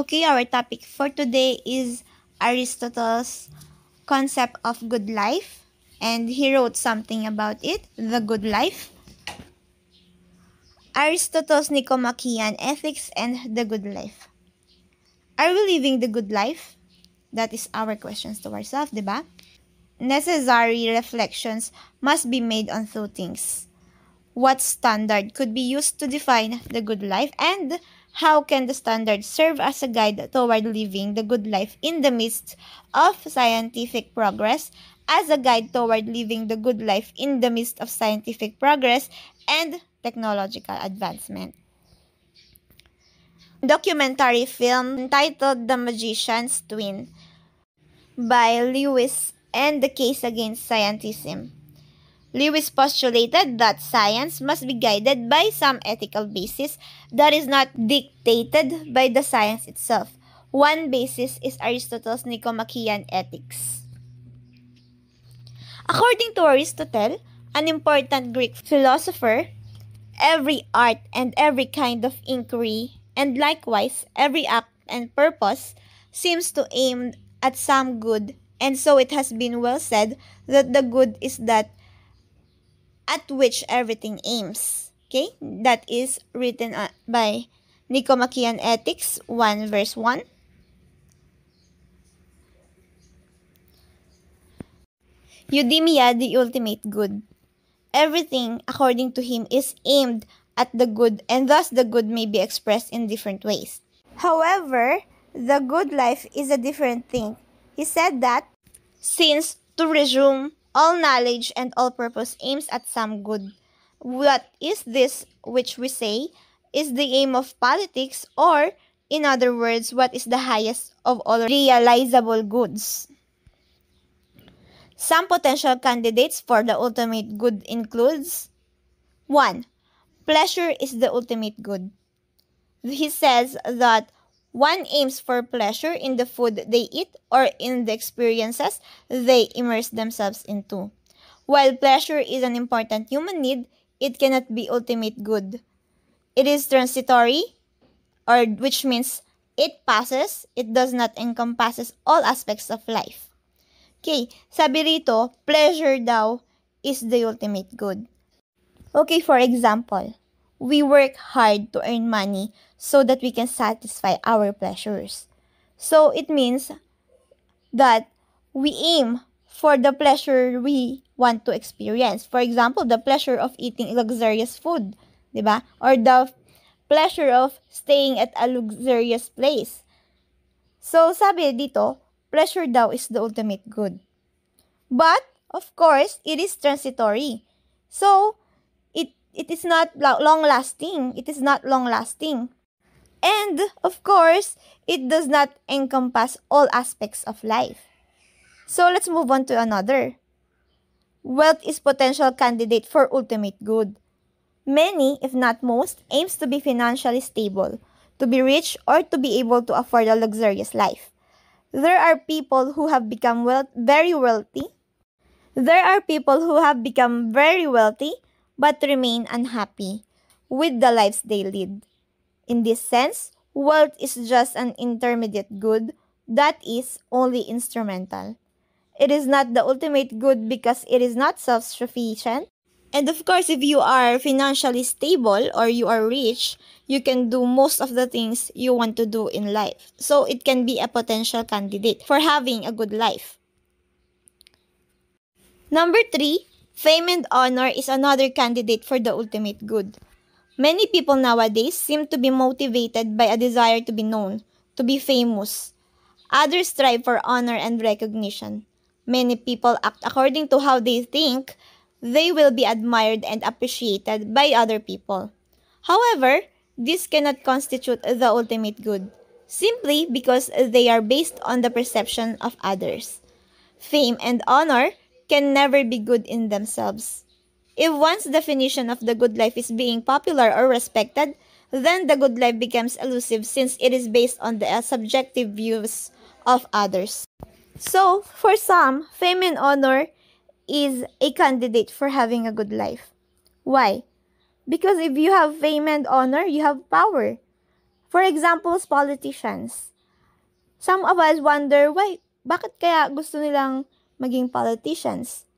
Okay, our topic for today is Aristotle's concept of good life. And he wrote something about it, the good life. Aristotle's Nicomachean Ethics and the Good Life. Are we living the good life? That is our questions to ourselves, diba? Necessary reflections must be made on two things. What standard could be used to define the good life and how can the standard serve as a guide toward living the good life in the midst of scientific progress, as a guide toward living the good life in the midst of scientific progress and technological advancement? Documentary film entitled The Magician's Twin by Lewis and the Case Against Scientism. Lewis postulated that science must be guided by some ethical basis that is not dictated by the science itself. One basis is Aristotle's Nicomachean Ethics. According to Aristotle, an important Greek philosopher, every art and every kind of inquiry, and likewise every act and purpose, seems to aim at some good, and so it has been well said that the good is that at which everything aims. Okay, that is written uh, by Nicomachean Ethics 1 verse 1. Eudemia, the ultimate good. Everything, according to him, is aimed at the good, and thus the good may be expressed in different ways. However, the good life is a different thing. He said that since, to resume, all knowledge and all purpose aims at some good, what is this which we say is the aim of politics, or, in other words, what is the highest of all realizable goods? Some potential candidates for the ultimate good includes 1. Pleasure is the ultimate good. He says that one aims for pleasure in the food they eat or in the experiences they immerse themselves into. While pleasure is an important human need, it cannot be ultimate good. It is transitory, or which means it passes, it does not encompasses all aspects of life. Okay, sabi rito, pleasure daw is the ultimate good. Okay, for example, we work hard to earn money so that we can satisfy our pleasures. So it means that we aim for the pleasure we want to experience. For example, the pleasure of eating luxurious food, di ba? Or the pleasure of staying at a luxurious place. So, sabi dito, pleasure daw is the ultimate good. But, of course, it is transitory. So, it, is not long-lasting. It is not long-lasting. And, of course, it does not encompass all aspects of life. So, let's move on to another. Wealth is potential candidate for ultimate good. Many, if not most, aims to be financially stable, to be rich, or to be able to afford a luxurious life. There are people who have become wealth, very wealthy. There are people who have become very wealthy but remain unhappy with the lives they lead. In this sense, wealth is just an intermediate good that is only instrumental. It is not the ultimate good because it is not self sufficient. And of course, if you are financially stable or you are rich, you can do most of the things you want to do in life. So it can be a potential candidate for having a good life. Number three, fame and honor is another candidate for the ultimate good. Many people nowadays seem to be motivated by a desire to be known, to be famous. Others strive for honor and recognition. Many people act according to how they think they will be admired and appreciated by other people. However, this cannot constitute the ultimate good, simply because they are based on the perception of others. Fame and honor can never be good in themselves. If one's definition of the good life is being popular or respected, then the good life becomes elusive since it is based on the subjective views of others. So, for some, fame and honor is a candidate for having a good life. Why? Because if you have fame and honor, you have power. For example, politicians. Some of us wonder why, bakit kaya gusto nilang maging politicians?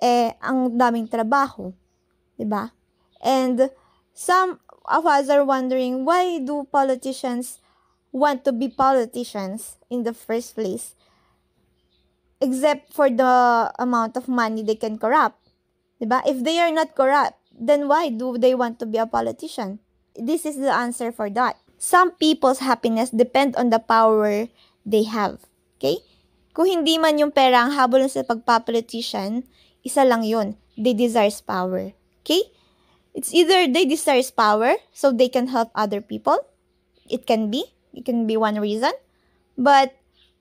Eh, ang daming trabaho. ba? And some of us are wondering why do politicians want to be politicians in the first place? Except for the amount of money they can corrupt. ba? If they are not corrupt, then why do they want to be a politician? This is the answer for that. Some people's happiness depend on the power they have. Okay? Kung hindi man yung pera ang habol sa pagpa-politician, isa lang yun. They desires power. Okay? It's either they desires power so they can help other people. It can be. It can be one reason. But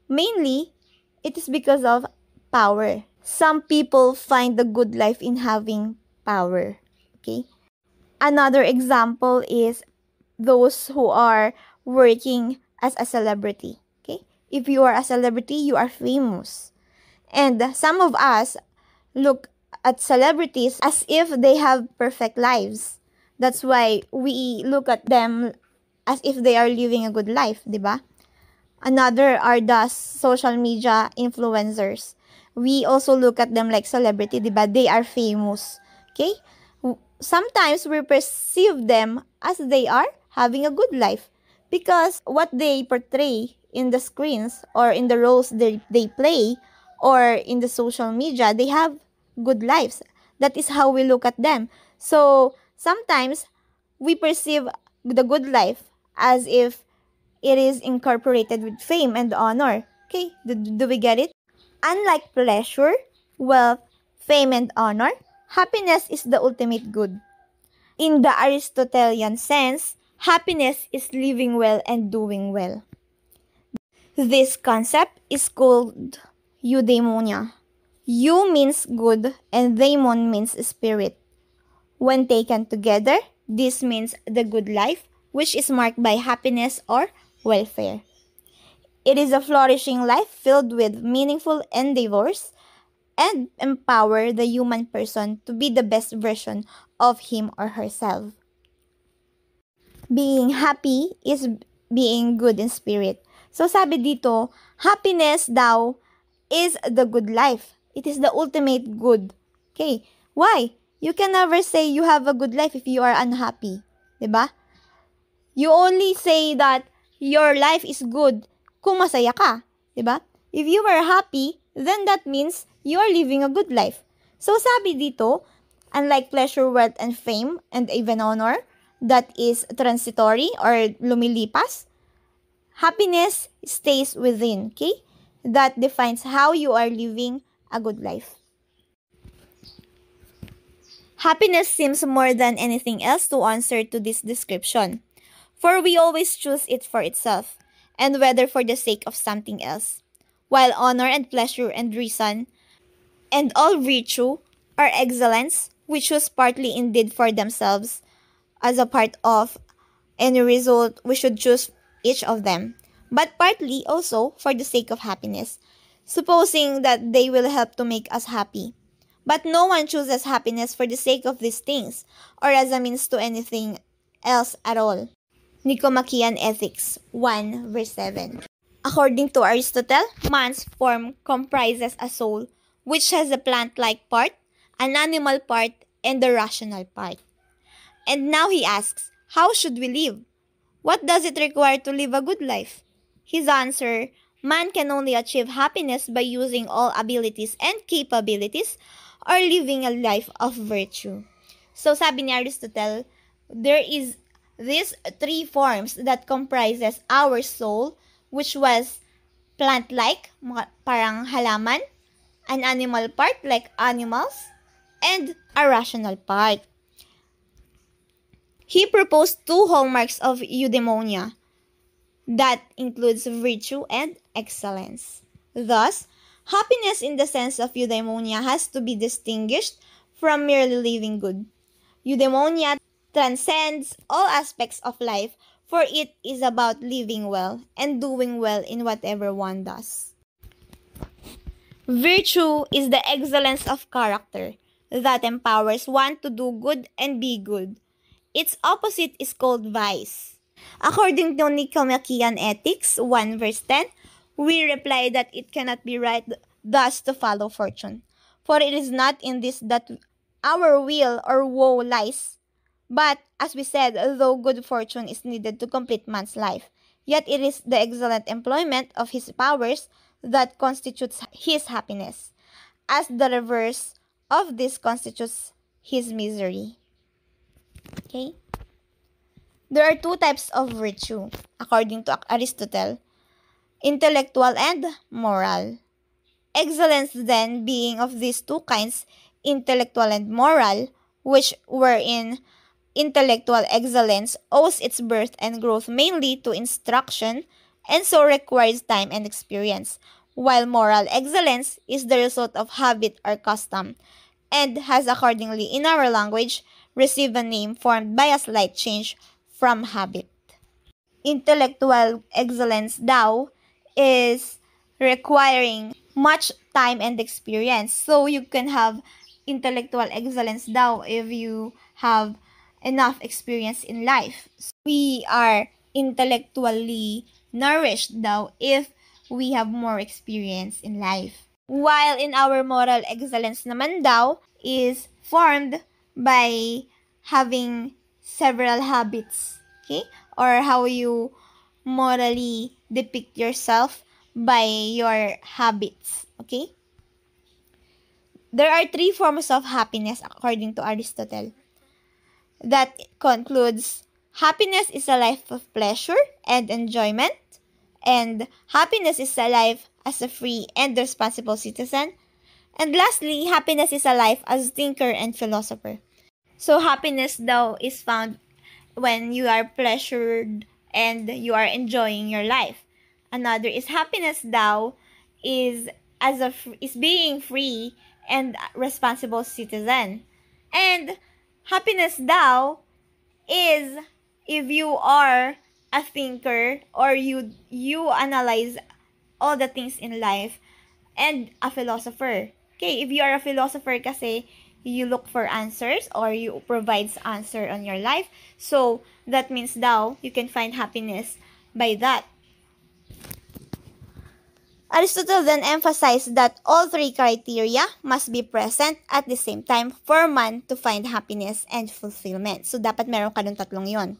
mainly, it is because of power. Some people find the good life in having power. Okay? Another example is those who are working as a celebrity. If you are a celebrity, you are famous. And some of us look at celebrities as if they have perfect lives. That's why we look at them as if they are living a good life, di ba? Another are the social media influencers. We also look at them like celebrity, di ba? They are famous. Okay? Sometimes we perceive them as they are having a good life because what they portray in the screens or in the roles they, they play or in the social media, they have good lives. That is how we look at them. So sometimes we perceive the good life as if it is incorporated with fame and honor. Okay, do, do we get it? Unlike pleasure, wealth, fame, and honor, happiness is the ultimate good. In the Aristotelian sense, happiness is living well and doing well. This concept is called eudaimonia. Eu means good and daimon means spirit. When taken together, this means the good life, which is marked by happiness or welfare. It is a flourishing life filled with meaningful endeavors and empower the human person to be the best version of him or herself. Being happy is being good in spirit. So sabi dito, happiness daw is the good life. It is the ultimate good. Okay. Why? You can never say you have a good life if you are unhappy. ba? You only say that your life is good kung masaya ka. ba? If you are happy, then that means you are living a good life. So sabi dito, unlike pleasure, wealth, and fame, and even honor, that is transitory or lumilipas. Happiness stays within, okay? That defines how you are living a good life. Happiness seems more than anything else to answer to this description, for we always choose it for itself, and whether for the sake of something else, while honor and pleasure and reason, and all virtue are excellence, we choose partly indeed for themselves, as a part of any result, we should choose each of them, but partly also for the sake of happiness, supposing that they will help to make us happy. But no one chooses happiness for the sake of these things, or as a means to anything else at all. Nicomachean Ethics 1 verse 7 According to Aristotle, man's form comprises a soul, which has a plant-like part, an animal part, and the rational part. And now he asks, How should we live? What does it require to live a good life? His answer, Man can only achieve happiness by using all abilities and capabilities or living a life of virtue. So sabi ni Aristotle, there is these three forms that comprises our soul, which was plant-like, parang halaman, an animal part like animals, and a rational part. He proposed two hallmarks of eudaimonia that includes virtue and excellence. Thus, happiness in the sense of eudaimonia has to be distinguished from merely living good. Eudaimonia transcends all aspects of life, for it is about living well and doing well in whatever one does. Virtue is the excellence of character that empowers one to do good and be good its opposite is called vice. According to Nicomachean Ethics 1 verse 10, We reply that it cannot be right thus to follow fortune. For it is not in this that our will or woe lies. But, as we said, though good fortune is needed to complete man's life, yet it is the excellent employment of his powers that constitutes his happiness, as the reverse of this constitutes his misery. Okay? There are two types of virtue, according to Aristotle intellectual and moral. Excellence, then, being of these two kinds, intellectual and moral, which wherein intellectual excellence owes its birth and growth mainly to instruction and so requires time and experience, while moral excellence is the result of habit or custom, and has accordingly in our language received a name formed by a slight change from habit. Intellectual excellence, thou, is requiring much time and experience. So you can have intellectual excellence daw if you have enough experience in life. So we are intellectually nourished daw if we have more experience in life. While in our moral excellence naman daw is formed by having several habits, okay? Or how you morally depict yourself by your habits. Okay? There are three forms of happiness according to Aristotle. That concludes happiness is a life of pleasure and enjoyment, and happiness is a life as a free and responsible citizen. And lastly, happiness is a life as thinker and philosopher. So happiness though is found when you are pleasured and you are enjoying your life. Another is happiness daw is as a is being free and responsible citizen. And happiness daw is if you are a thinker or you you analyze all the things in life and a philosopher. Okay, if you are a philosopher kasi you look for answers or you provides answer on your life. So that means daw you can find happiness by that. Aristotle then emphasized that all three criteria must be present at the same time for man to find happiness and fulfillment. So, dapat meron ka ng tatlong yon.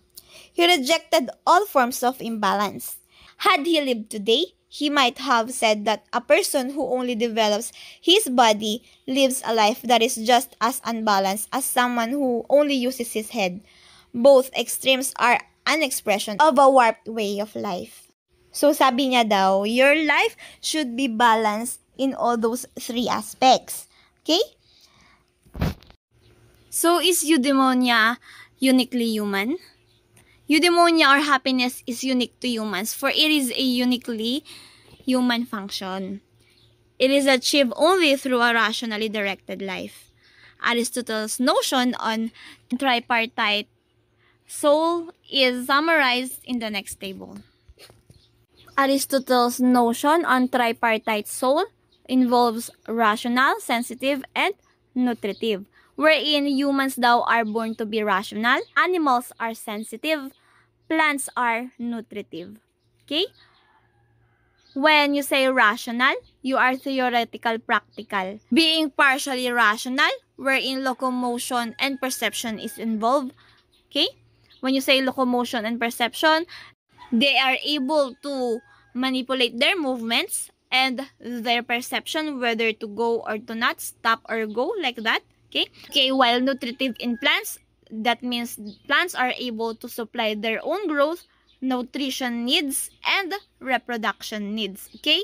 He rejected all forms of imbalance. Had he lived today, he might have said that a person who only develops his body lives a life that is just as unbalanced as someone who only uses his head. Both extremes are an expression of a warped way of life. So sabi niya daw, your life should be balanced in all those three aspects. Okay? So is eudaimonia uniquely human? Eudaimonia or happiness is unique to humans for it is a uniquely human function. It is achieved only through a rationally directed life. Aristotle's notion on tripartite soul is summarized in the next table. Aristotle's notion on tripartite soul involves rational, sensitive, and nutritive, wherein humans daw are born to be rational, animals are sensitive, plants are nutritive. Okay? When you say rational, you are theoretical practical. Being partially rational, wherein locomotion and perception is involved. Okay? When you say locomotion and perception, they are able to manipulate their movements and their perception whether to go or to not stop or go like that okay okay while nutritive in plants that means plants are able to supply their own growth nutrition needs and reproduction needs okay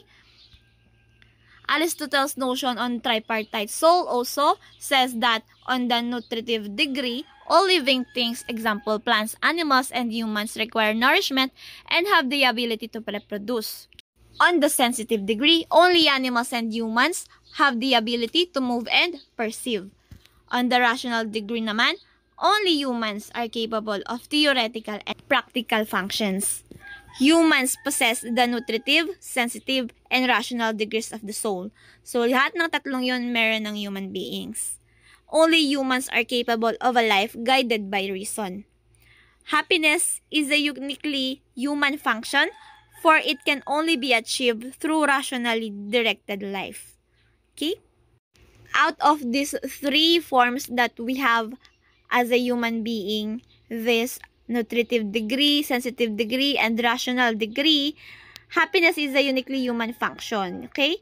Aristotle's notion on tripartite soul also says that on the nutritive degree, all living things, example plants, animals, and humans require nourishment and have the ability to reproduce. On the sensitive degree, only animals and humans have the ability to move and perceive. On the rational degree naman, only humans are capable of theoretical and practical functions. Humans possess the nutritive, sensitive, and rational degrees of the soul. So, lahat ng tatlong yon meron ng human beings. Only humans are capable of a life guided by reason. Happiness is a uniquely human function for it can only be achieved through rationally directed life. Okay? Out of these three forms that we have as a human being, this nutritive degree, sensitive degree, and rational degree, happiness is a uniquely human function. Okay?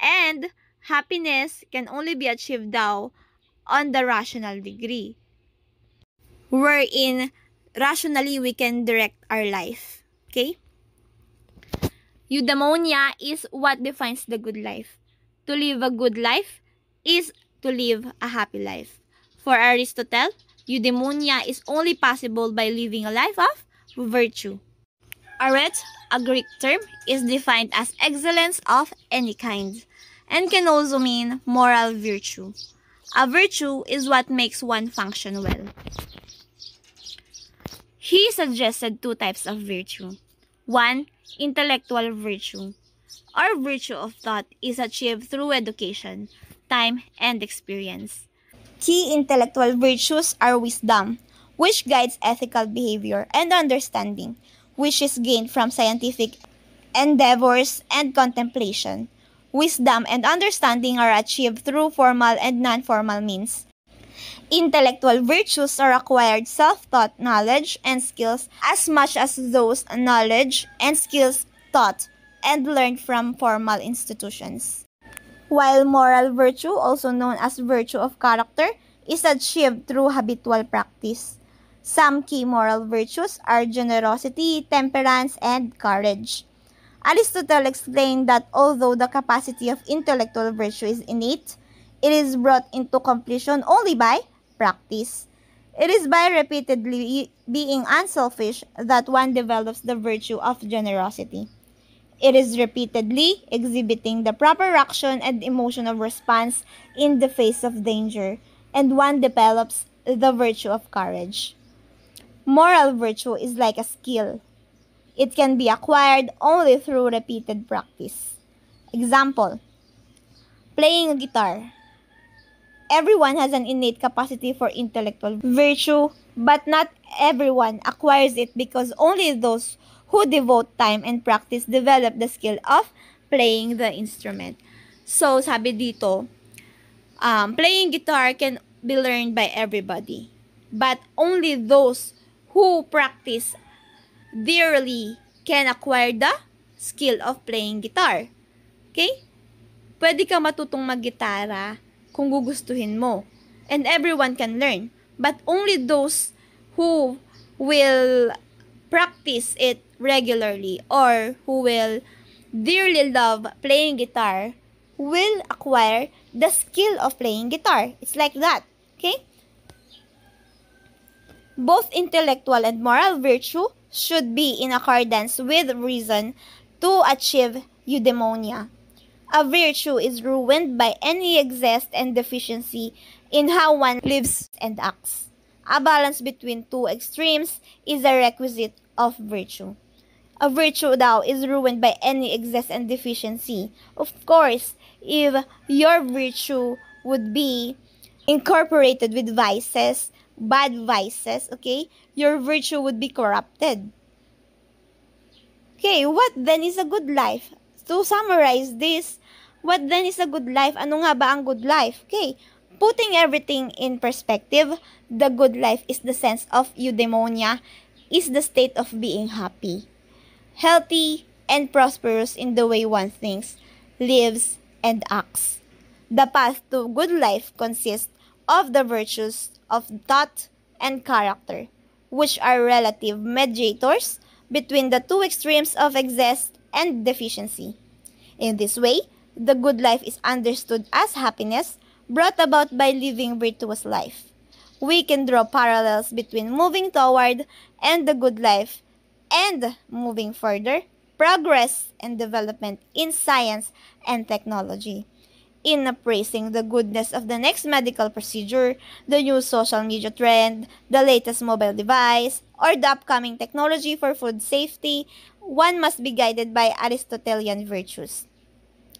And happiness can only be achieved now on the rational degree. Wherein rationally we can direct our life. Okay? Eudaimonia is what defines the good life. To live a good life is to live a happy life. For Aristotle, eudaimonia is only possible by living a life of virtue. Arete, a Greek term, is defined as excellence of any kind and can also mean moral virtue. A virtue is what makes one function well. He suggested two types of virtue. One, intellectual virtue. Our virtue of thought is achieved through education, time, and experience. Key intellectual virtues are wisdom, which guides ethical behavior, and understanding, which is gained from scientific endeavors and contemplation. Wisdom and understanding are achieved through formal and non formal means. Intellectual virtues are acquired self taught knowledge and skills as much as those knowledge and skills taught and learned from formal institutions. While moral virtue, also known as virtue of character, is achieved through habitual practice. Some key moral virtues are generosity, temperance, and courage. Aristotle explained that although the capacity of intellectual virtue is innate, it is brought into completion only by practice. It is by repeatedly being unselfish that one develops the virtue of generosity. It is repeatedly exhibiting the proper action and emotional response in the face of danger, and one develops the virtue of courage. Moral virtue is like a skill. It can be acquired only through repeated practice. Example Playing a guitar. Everyone has an innate capacity for intellectual virtue, but not everyone acquires it because only those who devote time and practice develop the skill of playing the instrument. So, sabi dito, um, playing guitar can be learned by everybody, but only those who practice dearly can acquire the skill of playing guitar. Okay? Pwede ka matutong maggitara kung gugustuhin mo. And everyone can learn. But only those who will practice it regularly or who will dearly love playing guitar will acquire the skill of playing guitar. It's like that. Okay? Both intellectual and moral virtue should be in accordance with reason to achieve eudaimonia. A virtue is ruined by any excess and deficiency in how one lives and acts. A balance between two extremes is a requisite of virtue. A virtue thou is ruined by any excess and deficiency. Of course, if your virtue would be incorporated with vices, bad vices, okay, your virtue would be corrupted. Okay, what then is a good life? To summarize this, what then is a good life? Ano nga ba ang good life? Okay, putting everything in perspective, the good life is the sense of eudaimonia, is the state of being happy, healthy, and prosperous in the way one thinks, lives, and acts. The path to good life consists of the virtues of thought and character, which are relative mediators between the two extremes of excess and deficiency. In this way, the good life is understood as happiness brought about by living virtuous life. We can draw parallels between moving toward and the good life and moving further, progress and development in science and technology in appraising the goodness of the next medical procedure, the new social media trend, the latest mobile device, or the upcoming technology for food safety, one must be guided by Aristotelian virtues.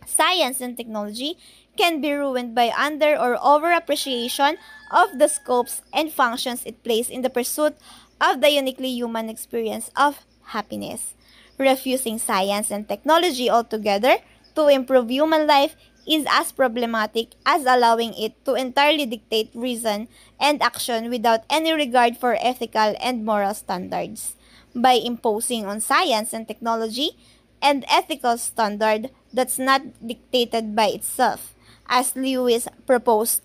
Science and technology can be ruined by under or over appreciation of the scopes and functions it plays in the pursuit of the uniquely human experience of happiness. refusing science and technology altogether to improve human life is as problematic as allowing it to entirely dictate reason and action without any regard for ethical and moral standards. By imposing on science and technology an ethical standard that's not dictated by itself, as Lewis proposed,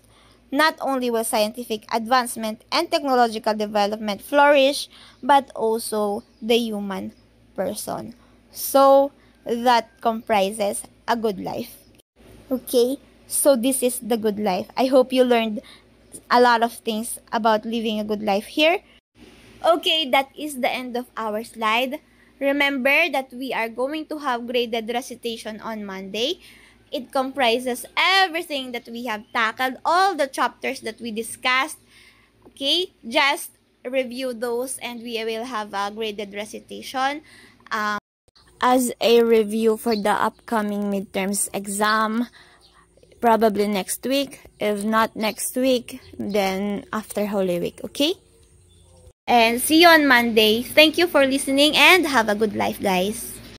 not only will scientific advancement and technological development flourish, but also the human person. So, that comprises a good life. Okay, so this is the good life. I hope you learned a lot of things about living a good life here. Okay, that is the end of our slide. Remember that we are going to have graded recitation on Monday. It comprises everything that we have tackled, all the chapters that we discussed. Okay, just review those and we will have a graded recitation. Um, as a review for the upcoming midterms exam probably next week if not next week then after holy week okay and see you on monday thank you for listening and have a good life guys